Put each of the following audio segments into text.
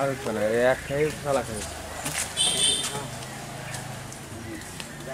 Ay, con el eje, ojalá que...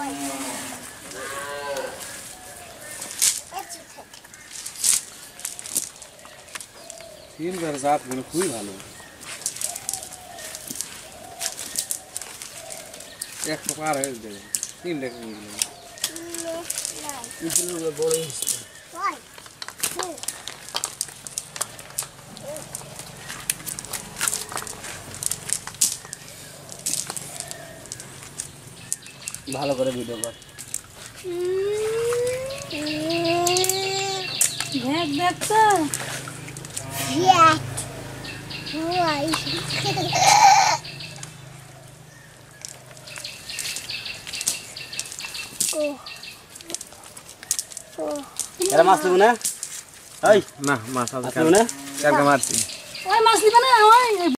तीन बार सात गुण खूब भालो एक तो पार है तीन लेकर ভালো করে ভিডিও কর দেখ দেখ তো মাছ না ওই না মাছ না কালকে মারছি ওই মাছ দিবে না ওই